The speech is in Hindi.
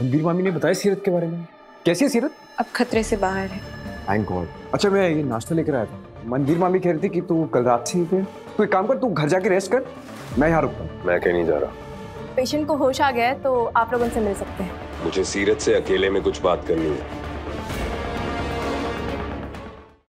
रणबीर मामी ने बताया सीरत के बारे में? कैसी है सीरत? अब खतरे से बाहर है। थैंक गॉड अच्छा मैं ये नाश्ता लेकर आया था। मनवीर मामी कह रही थी कि तू कल रात से ही तू एक काम कर तू घर जाके रेस्ट कर। मैं यहाँ रुकता हूँ। मैं कहीं नहीं जा रहा। पेशेंट को होश आ गया है तो आप लोग उनसे मिल सकते हैं। मुझे सीरत से अकेले में कुछ बात करनी है।